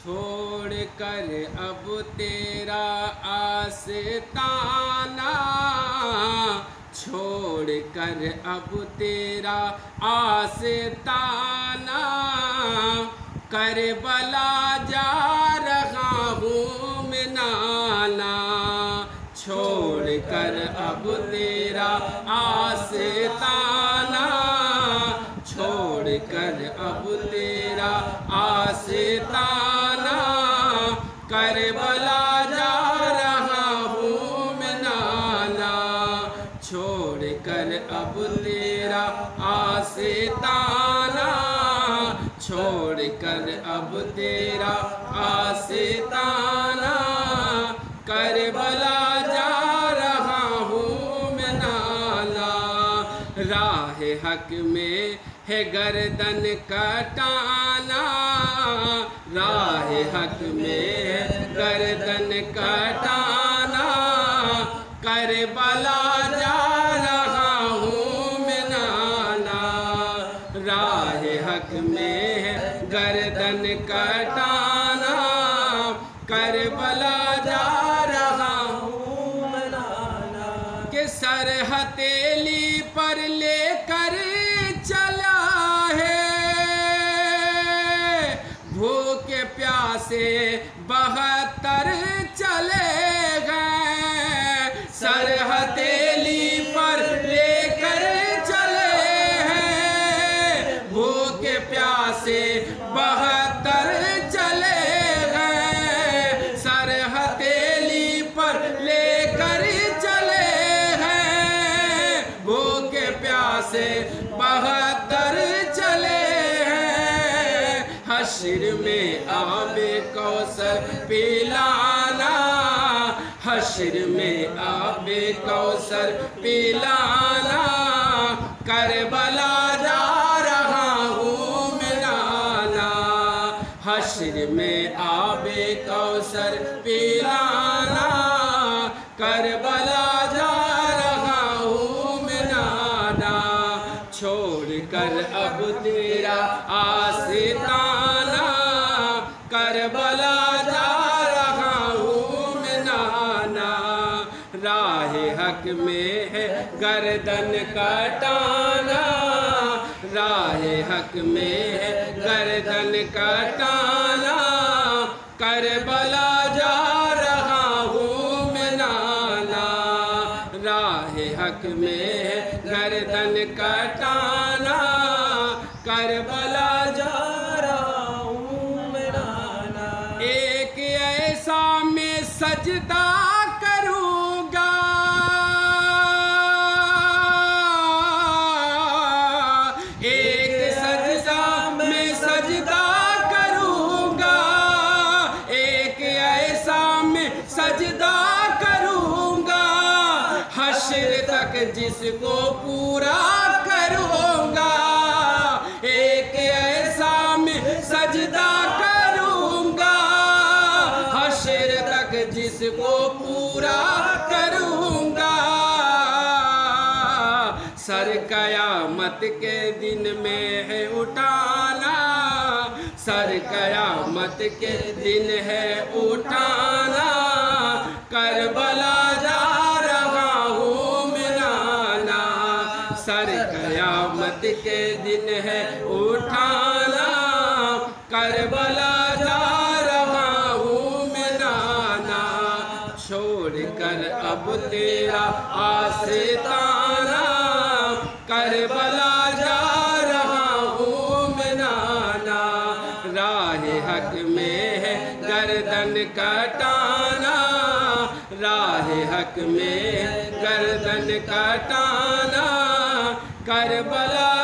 छोड़ कर अब तेरा आस्ताना छोड़ कर अब तेरा आस्ताना कर बला जा रहा हूँ नाना। छोड़ कर अब तेरा आस्ताना छोड़ कर अब कर अब तेरा आस्ताना। छोड़ कर अब तेरा आस्ताना। कर बला जा रहा हूँ मैं नाला। राह हक में है गर्दन कटाना। राह हक में गर्दन कटाना। गर्दन कटाना कर बला जा रहा हूँ के सर हथेली पर लेकर चला है। भूखे प्यासे बहत्तर भूखे प्यासे बहत्तर चले गए सर हथेली पर लेकर चले हैं। भूखे प्यासे बहत्तर चले हैं। हशर में आबे कौसर पिलाना। हशर में आबे कौसर पिलाना। करबला कौसर पिलाना, करबला जा रहा हूँ मैं नाना छोड़ कर अब तेरा आस्ताना, करबला जा रहा हूँ नाना राह हक में है गर्दन कटाना, राह हक में है गर्दन कटाना। हक में है गर्दन कटाना करबला जा रहा हूँ एक ऐसा में सजदा जिसको पूरा करूँगा। एक ऐसा में सजदा करूँगा। हशर तक जिसको पूरा करूँगा। सर कयामत के दिन में है उठाना। सर कयामत के दिन है उठाना। करबला जा रहा हूँ मैं नाना। छोड़ कर अब तेरा आस्ताना। करबला जा रहा हूँ मैं नाना। राह हक में है गर्दन कटाना। राह हक में गर्दन कटाना। करबला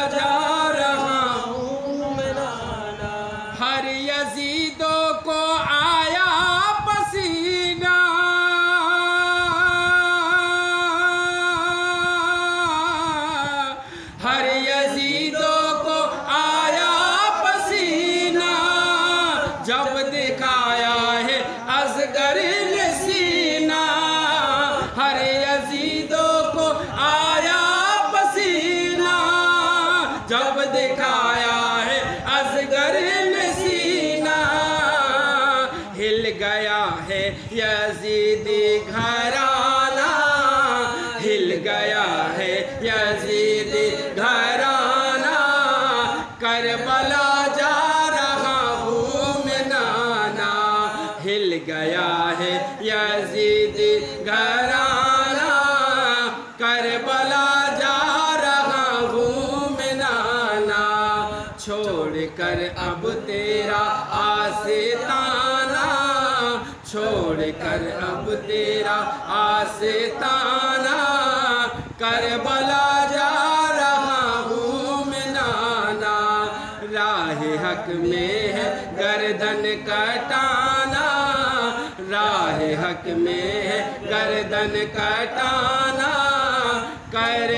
जब दिखाया है असगर सीना हर यजीदों को आया पसीना। जब दिखाया है असगर सीना गया है यजीदी घराना। हिल गया है यजीदी घराना। यजीदी घराना करबला जा रहा नाना। छोड़ कर अब तेरा आस्ताना। छोड़ कर अब तेरा आस्ताना। करबला जा रहा घूम नाना। राह हक में है गर्दन राह हक में गर्दन कटाना कर